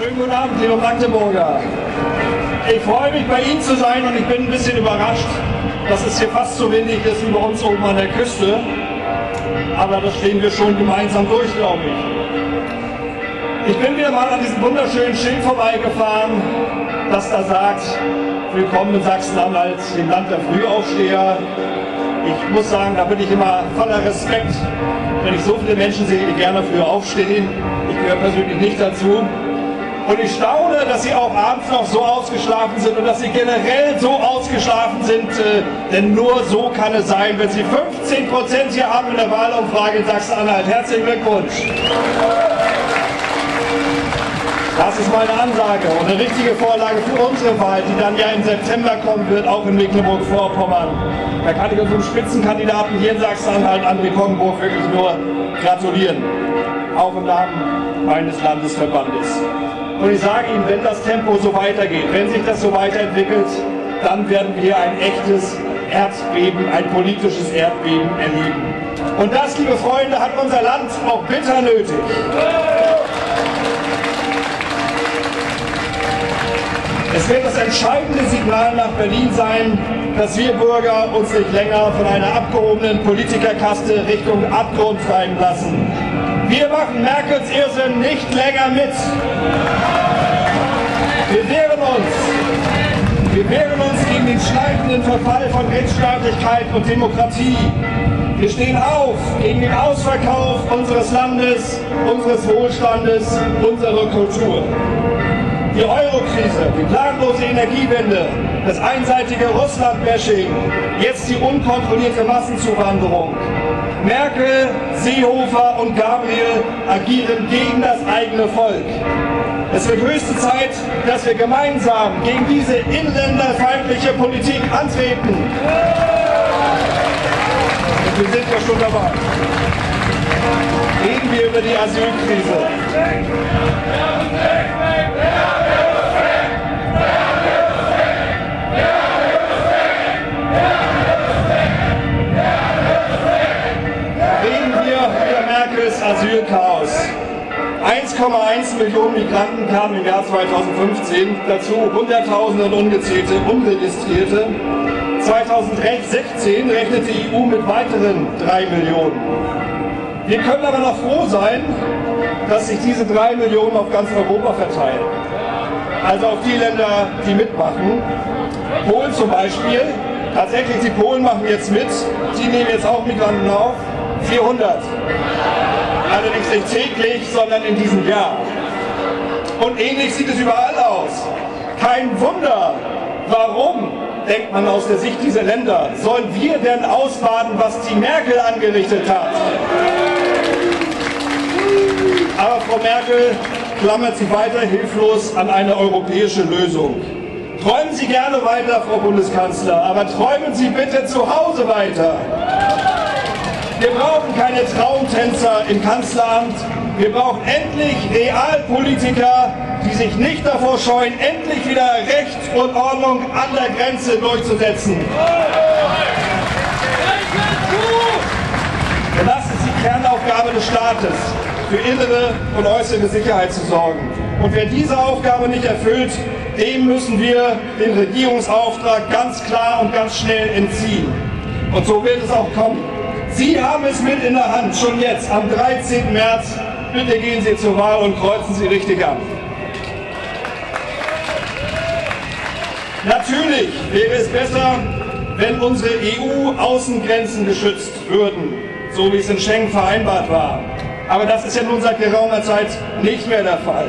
Schönen guten Abend, liebe Magdeburger. Ich freue mich, bei Ihnen zu sein und ich bin ein bisschen überrascht, dass es hier fast so windig ist wie bei uns oben an der Küste. Aber das stehen wir schon gemeinsam durch, glaube ich. Ich bin wieder mal an diesem wunderschönen Schild vorbeigefahren, das da sagt, willkommen in Sachsen-Anhalt, dem Land der Frühaufsteher. Ich muss sagen, da bin ich immer voller Respekt, wenn ich so viele Menschen sehe, die gerne früh aufstehen. Ich gehöre persönlich nicht dazu. Und ich staune, dass sie auch abends noch so ausgeschlafen sind und dass sie generell so ausgeschlafen sind, äh, denn nur so kann es sein, wenn sie 15 Prozent hier haben in der Wahlumfrage in Sachsen-Anhalt. Herzlichen Glückwunsch! Das ist meine Ansage und eine richtige Vorlage für unsere Wahl, die dann ja im September kommen wird, auch in Mecklenburg-Vorpommern. Da kann ich unserem Spitzenkandidaten hier in Sachsen-Anhalt, André Kongenburg, wirklich nur gratulieren. Auch im Namen meines Landesverbandes. Und ich sage Ihnen, wenn das Tempo so weitergeht, wenn sich das so weiterentwickelt, dann werden wir ein echtes Erdbeben, ein politisches Erdbeben erleben. Und das, liebe Freunde, hat unser Land auch bitter nötig. Es wird das entscheidende Signal nach Berlin sein, dass wir Bürger uns nicht länger von einer abgehobenen Politikerkaste Richtung Abgrund treiben lassen. Wir machen Merkels Irrsinn nicht länger mit. Wir wehren uns. Wir wehren uns gegen den schneidenden Verfall von Rechtsstaatlichkeit und Demokratie. Wir stehen auf gegen den Ausverkauf unseres Landes, unseres Wohlstandes, unserer Kultur. Die Eurokrise, die planlose Energiewende, das einseitige Russland-Bashing, jetzt die unkontrollierte Massenzuwanderung. Merkel, Seehofer und Gabriel agieren gegen das eigene Volk. Es wird höchste Zeit, dass wir gemeinsam gegen diese inländerfeindliche Politik antreten. Und wir sind ja schon dabei. Reden wir über die Asylkrise. Asylchaos. 1,1 Millionen Migranten kamen im Jahr 2015, dazu Hunderttausende und ungezählte Unregistrierte. 2016 rechnet die EU mit weiteren 3 Millionen. Wir können aber noch froh sein, dass sich diese 3 Millionen auf ganz Europa verteilen. Also auf die Länder, die mitmachen. Polen zum Beispiel. Tatsächlich, die Polen machen jetzt mit. Die nehmen jetzt auch Migranten auf. 400 allerdings nicht täglich, sondern in diesem Jahr. Und ähnlich sieht es überall aus. Kein Wunder. Warum, denkt man aus der Sicht dieser Länder, sollen wir denn ausbaden, was die Merkel angerichtet hat? Aber Frau Merkel klammert sich weiter hilflos an eine europäische Lösung. Träumen Sie gerne weiter, Frau Bundeskanzler, aber träumen Sie bitte zu Hause weiter. Wir brauchen keine Traumtänzer im Kanzleramt. Wir brauchen endlich Realpolitiker, die sich nicht davor scheuen, endlich wieder Recht und Ordnung an der Grenze durchzusetzen. Und das ist die Kernaufgabe des Staates, für innere und äußere Sicherheit zu sorgen. Und wer diese Aufgabe nicht erfüllt, dem müssen wir den Regierungsauftrag ganz klar und ganz schnell entziehen. Und so wird es auch kommen. Sie haben es mit in der Hand, schon jetzt, am 13. März. Bitte gehen Sie zur Wahl und kreuzen Sie richtig an. Natürlich wäre es besser, wenn unsere EU-Außengrenzen geschützt würden, so wie es in Schengen vereinbart war. Aber das ist ja nun seit geraumer Zeit nicht mehr der Fall.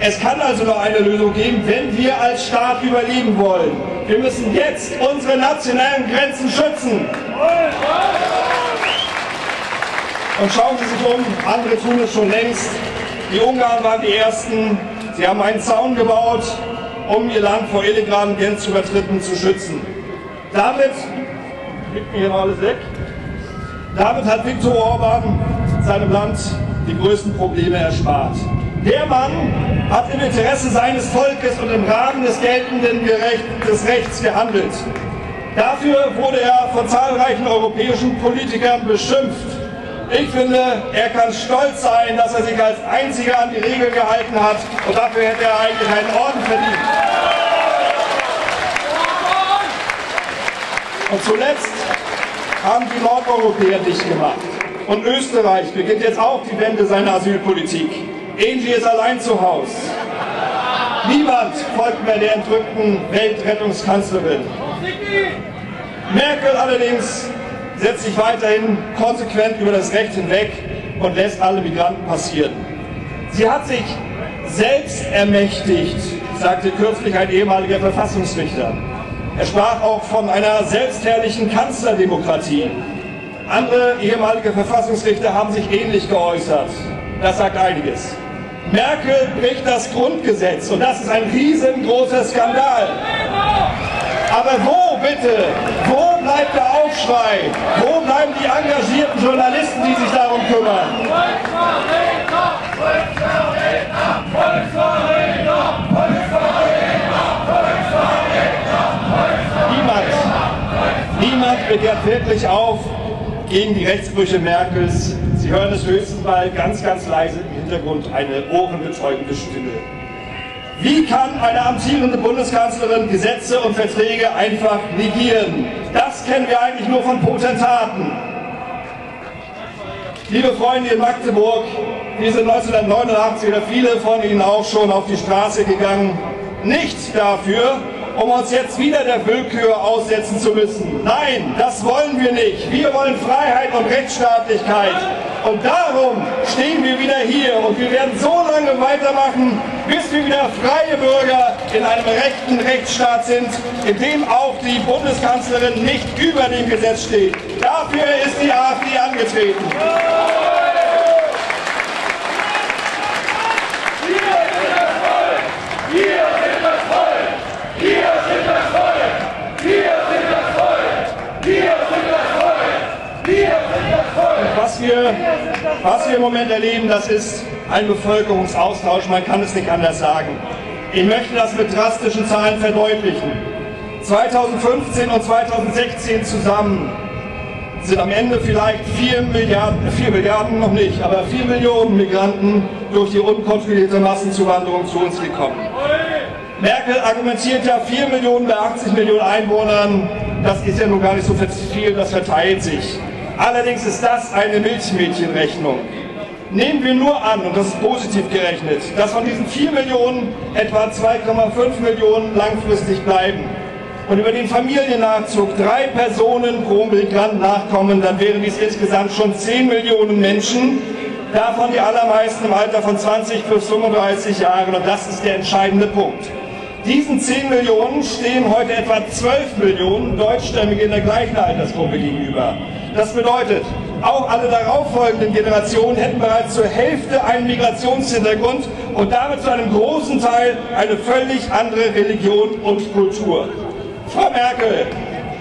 Es kann also nur eine Lösung geben, wenn wir als Staat überleben wollen. Wir müssen jetzt unsere nationalen Grenzen schützen. Und schauen Sie sich um, andere tun es schon längst. Die Ungarn waren die Ersten. Sie haben einen Zaun gebaut, um ihr Land vor illegalen Grenzübertritten zu schützen. Damit, hier alles weg, damit hat Viktor Orban seinem Land die größten Probleme erspart. Der Mann hat im Interesse seines Volkes und im Rahmen des geltenden Gerecht, des Rechts gehandelt. Dafür wurde er von zahlreichen europäischen Politikern beschimpft Ich finde, er kann stolz sein, dass er sich als einziger an die Regeln gehalten hat und dafür hätte er eigentlich einen Orden verdient. Und zuletzt haben die Nordeuropäer dicht gemacht. Und Österreich beginnt jetzt auch die Wende seiner Asylpolitik. Angie ist allein zu Hause. Niemand folgt mehr der entrückten Weltrettungskanzlerin. Merkel allerdings setzt sich weiterhin konsequent über das Recht hinweg und lässt alle Migranten passieren. Sie hat sich selbst ermächtigt, sagte kürzlich ein ehemaliger Verfassungsrichter. Er sprach auch von einer selbstherrlichen Kanzlerdemokratie. Andere ehemalige Verfassungsrichter haben sich ähnlich geäußert. Das sagt einiges. Merkel bricht das Grundgesetz und das ist ein riesengroßer Skandal. Aber wo bitte, wo bleibt der Aufschrei? Wo bleiben die engagierten Journalisten, die sich darum kümmern? Niemand, niemand begehrt wirklich auf gegen die Rechtsbrüche Merkels. Sie hören es höchstens mal ganz, ganz leise im Hintergrund, eine ohrenbezeugende Stimme. Wie kann eine amtierende Bundeskanzlerin Gesetze und Verträge einfach negieren? Das kennen wir eigentlich nur von Potentaten. Liebe Freunde in Magdeburg, wir sind 1989 oder viele von Ihnen auch schon auf die Straße gegangen. Nicht dafür, um uns jetzt wieder der Willkür aussetzen zu müssen. Nein, das wollen wir nicht. Wir wollen Freiheit und Rechtsstaatlichkeit. Und darum stehen wir wieder hier und wir werden so lange weitermachen, bis wir wieder freie Bürger in einem rechten Rechtsstaat sind, in dem auch die Bundeskanzlerin nicht über dem Gesetz steht. Dafür ist die AfD angetreten. Wir, was wir im Moment erleben, das ist ein Bevölkerungsaustausch, man kann es nicht anders sagen. Ich möchte das mit drastischen Zahlen verdeutlichen. 2015 und 2016 zusammen sind am Ende vielleicht 4 Milliarden, 4 Milliarden noch nicht, aber 4 Millionen Migranten durch die unkontrollierte Massenzuwanderung zu uns gekommen. Merkel argumentiert ja 4 Millionen bei 80 Millionen Einwohnern, das ist ja nun gar nicht so viel, das verteilt sich. Allerdings ist das eine Milchmädchenrechnung. Nehmen wir nur an, und das ist positiv gerechnet, dass von diesen 4 Millionen etwa 2,5 Millionen langfristig bleiben und über den Familiennachzug drei Personen pro Migrant nachkommen, dann wären dies insgesamt schon 10 Millionen Menschen, davon die allermeisten im Alter von 20 bis 35 Jahren. Und das ist der entscheidende Punkt. Diesen 10 Millionen stehen heute etwa 12 Millionen Deutschstämmige in der gleichen Altersgruppe gegenüber. Das bedeutet, auch alle darauffolgenden Generationen hätten bereits zur Hälfte einen Migrationshintergrund und damit zu einem großen Teil eine völlig andere Religion und Kultur. Frau Merkel,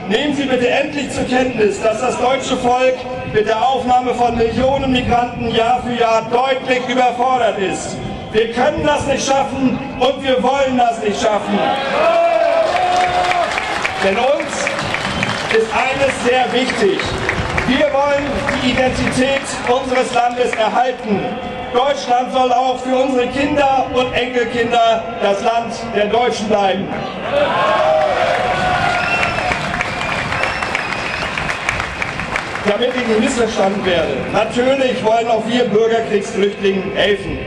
nehmen Sie bitte endlich zur Kenntnis, dass das deutsche Volk mit der Aufnahme von Millionen Migranten Jahr für Jahr deutlich überfordert ist. Wir können das nicht schaffen und wir wollen das nicht schaffen. Denn uns ist eines sehr wichtig. Wir wollen die Identität unseres Landes erhalten. Deutschland soll auch für unsere Kinder und Enkelkinder das Land der Deutschen bleiben. Damit ich nicht missverstanden werde, natürlich wollen auch wir Bürgerkriegsflüchtlingen helfen.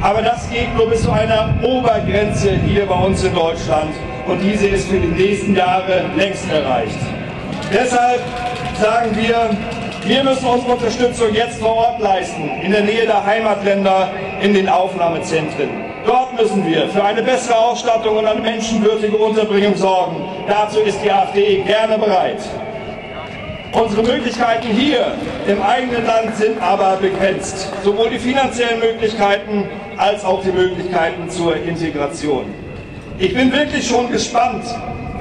Aber das geht nur bis zu einer Obergrenze hier bei uns in Deutschland. Und diese ist für die nächsten Jahre längst erreicht. Deshalb sagen wir, wir müssen unsere Unterstützung jetzt vor Ort leisten, in der Nähe der Heimatländer, in den Aufnahmezentren. Dort müssen wir für eine bessere Ausstattung und eine menschenwürdige Unterbringung sorgen. Dazu ist die AfD gerne bereit. Unsere Möglichkeiten hier im eigenen Land sind aber begrenzt. Sowohl die finanziellen Möglichkeiten als auch die Möglichkeiten zur Integration. Ich bin wirklich schon gespannt,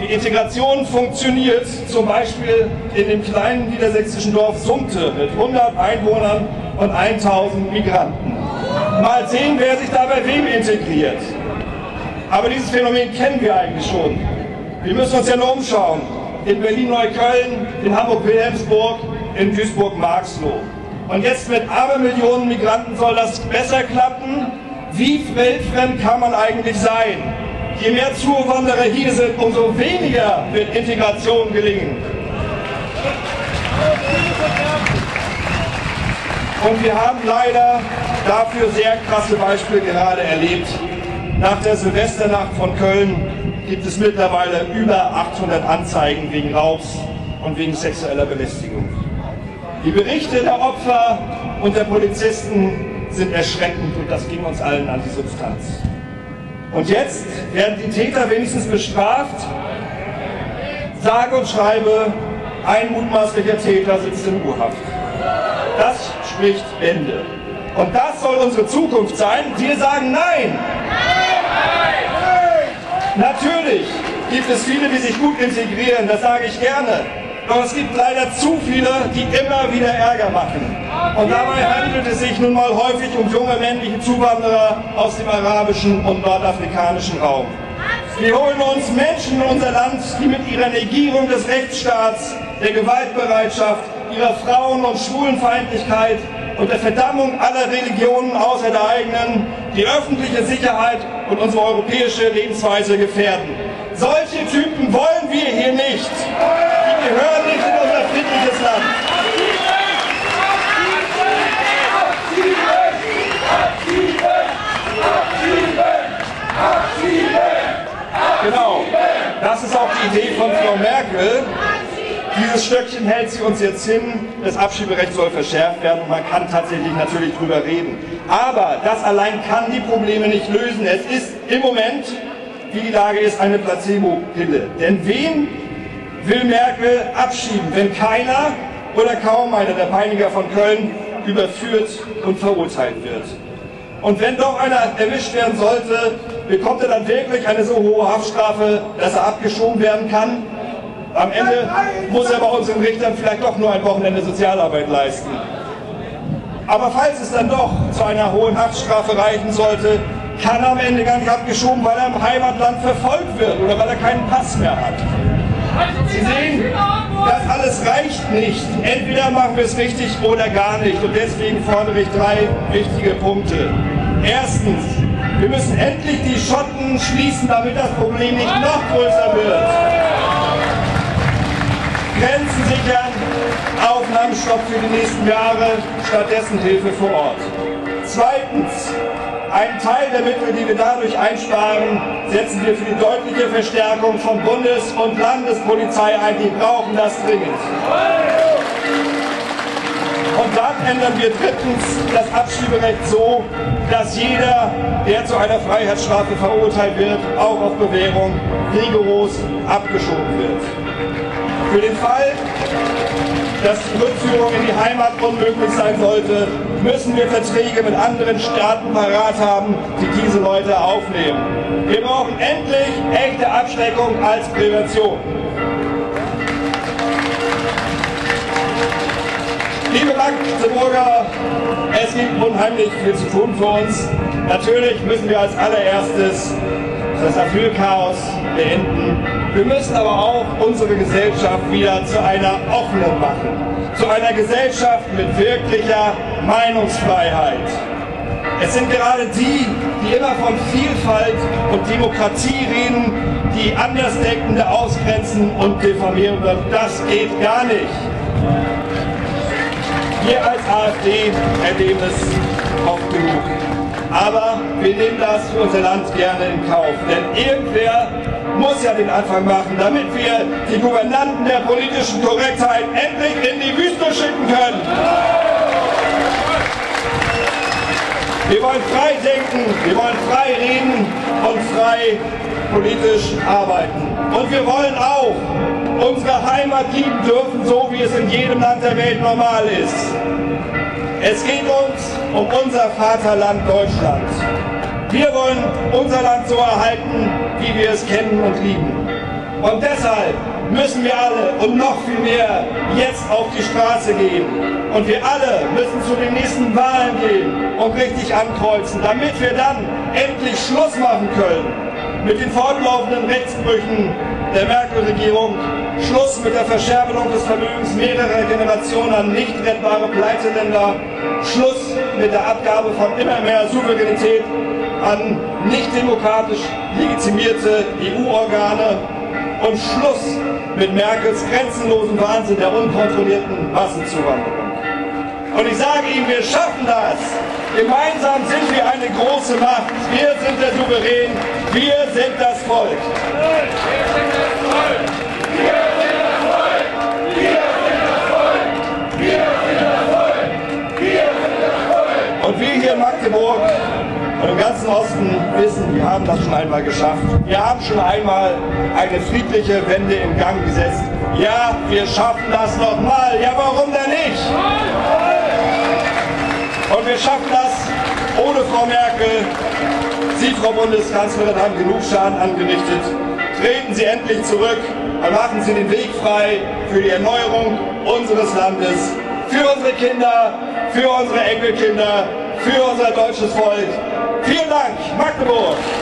die Integration funktioniert zum Beispiel in dem kleinen niedersächsischen Dorf Sumte mit 100 Einwohnern und 1000 Migranten. Mal sehen, wer sich da bei wem integriert. Aber dieses Phänomen kennen wir eigentlich schon. Wir müssen uns ja nur umschauen. In Berlin-Neukölln, in Hamburg-Wilhelmsburg, in Duisburg-Marxloh. Und jetzt mit Abermillionen Migranten soll das besser klappen. Wie weltfremd kann man eigentlich sein? Je mehr Zuwanderer hier sind, umso weniger wird Integration gelingen. Und wir haben leider dafür sehr krasse Beispiele gerade erlebt. Nach der Silvesternacht von Köln gibt es mittlerweile über 800 Anzeigen wegen Raubs und wegen sexueller Belästigung. Die Berichte der Opfer und der Polizisten sind erschreckend und das ging uns allen an die Substanz. Und jetzt werden die Täter wenigstens bestraft. Sage und schreibe, ein mutmaßlicher Täter sitzt in Urhaft. Das spricht Bände. Und das soll unsere Zukunft sein. Wir sagen Nein. Natürlich gibt es viele, die sich gut integrieren, das sage ich gerne. Doch es gibt leider zu viele, die immer wieder Ärger machen. Und dabei handelt es sich nun mal häufig um junge männliche Zuwanderer aus dem arabischen und nordafrikanischen Raum. Wir holen uns Menschen in unser Land, die mit ihrer Negierung des Rechtsstaats, der Gewaltbereitschaft, ihrer Frauen- und Schwulenfeindlichkeit und der Verdammung aller Religionen außer der eigenen die öffentliche Sicherheit und unsere europäische Lebensweise gefährden. Solche Typen wollen wir hier nicht. Gehören nicht in unser friedliches Land. Genau, das ist auch die Idee von Frau Merkel. Dieses Stöckchen hält sie uns jetzt hin. Das Abschieberecht soll verschärft werden und man kann tatsächlich natürlich drüber reden. Aber das allein kann die Probleme nicht lösen. Es ist im Moment, wie die Lage ist, eine Placebo-Pille. Denn wen will Merkel abschieben, wenn keiner oder kaum einer der Peiniger von Köln überführt und verurteilt wird? Und wenn doch einer erwischt werden sollte, bekommt er dann wirklich eine so hohe Haftstrafe, dass er abgeschoben werden kann? Am Ende muss er bei unseren Richtern vielleicht doch nur ein Wochenende Sozialarbeit leisten. Aber falls es dann doch zu einer hohen Haftstrafe reichen sollte, kann er am Ende gar nicht abgeschoben, weil er im Heimatland verfolgt wird oder weil er keinen Pass mehr hat. Sie sehen, das alles reicht nicht. Entweder machen wir es richtig oder gar nicht. Und deswegen fordere ich drei wichtige Punkte. Erstens, wir müssen endlich die Schotten schließen, damit das Problem nicht noch größer wird. Grenzen sichern, Aufnahmestopp für die nächsten Jahre, stattdessen Hilfe vor Ort. Zweitens, einen Teil der Mittel, die wir dadurch einsparen, setzen wir für die deutliche Verstärkung von Bundes- und Landespolizei ein. Die brauchen das dringend. Und dann ändern wir drittens das Abschieberecht so, dass jeder, der zu einer Freiheitsstrafe verurteilt wird, auch auf Bewährung rigoros abgeschoben wird. Für den Fall, dass die Rückführung in die Heimat unmöglich sein sollte, müssen wir Verträge mit anderen Staaten parat haben, die diese Leute aufnehmen. Wir brauchen endlich echte Abschreckung als Prävention. Liebe Magdeburger, es gibt unheimlich viel zu tun für uns. Natürlich müssen wir als allererstes das Asylchaos beenden. Wir müssen aber auch unsere Gesellschaft wieder zu einer offenen machen. Zu einer Gesellschaft mit wirklicher Meinungsfreiheit. Es sind gerade die, die immer von Vielfalt und Demokratie reden, die Andersdenkende ausgrenzen und diffamieren. Und das geht gar nicht. Wir als AfD erleben es oft genug. Aber wir nehmen das für unser Land gerne in Kauf. Denn irgendwer muss ja den Anfang machen, damit wir die Gouvernanten der politischen Korrektheit endlich in die Wüste schicken können. Wir wollen frei denken, wir wollen frei reden und frei politisch arbeiten. Und wir wollen auch unsere Heimat lieben dürfen, so wie es in jedem Land der Welt normal ist. Es geht uns um unser Vaterland Deutschland. Wir wollen unser Land so erhalten, wie wir es kennen und lieben. Und deshalb müssen wir alle und noch viel mehr jetzt auf die Straße gehen. Und wir alle müssen zu den nächsten Wahlen gehen und richtig ankreuzen, damit wir dann endlich Schluss machen können mit den fortlaufenden Rechtsbrüchen der Merkel-Regierung Schluss mit der Verscherbelung des Vermögens mehrerer Generationen an nicht rettbare Pleiteländer. Schluss mit der Abgabe von immer mehr Souveränität an nicht demokratisch legitimierte EU-Organe und Schluss mit Merkels grenzenlosen Wahnsinn der unkontrollierten Massenzuwanderung. Und ich sage Ihnen, wir schaffen das. Gemeinsam sind wir eine große Macht. Wir sind der Souverän. Wir sind das Volk. Und wir hier in Magdeburg und im ganzen Osten wissen, wir haben das schon einmal geschafft. Wir haben schon einmal eine friedliche Wende in Gang gesetzt. Ja, wir schaffen das nochmal. Ja, warum denn nicht? Und wir schaffen das ohne Frau Merkel. Sie, Frau Bundeskanzlerin, haben genug Schaden angerichtet. Treten Sie endlich zurück und machen Sie den Weg frei für die Erneuerung unseres Landes, für unsere Kinder, für unsere Enkelkinder, für unser deutsches Volk. Vielen Dank, Magdeburg!